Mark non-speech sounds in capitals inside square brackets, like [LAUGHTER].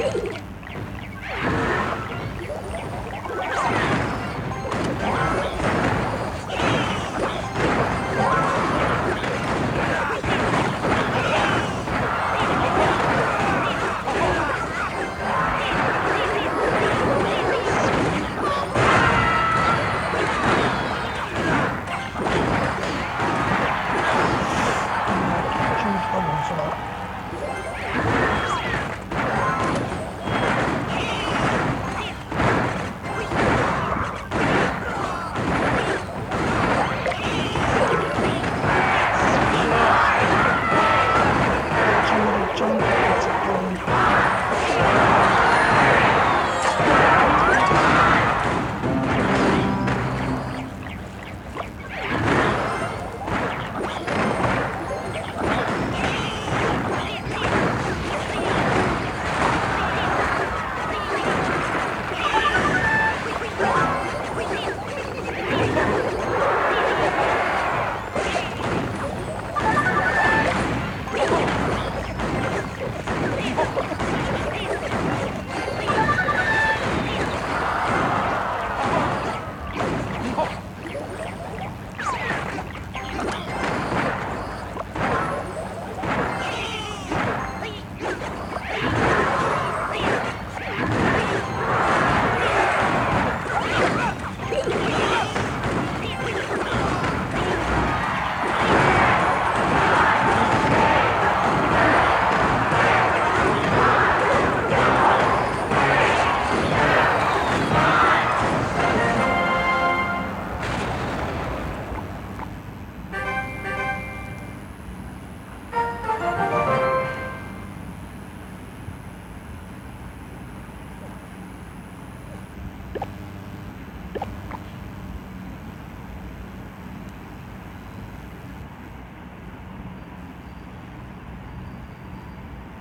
Yeah. [LAUGHS]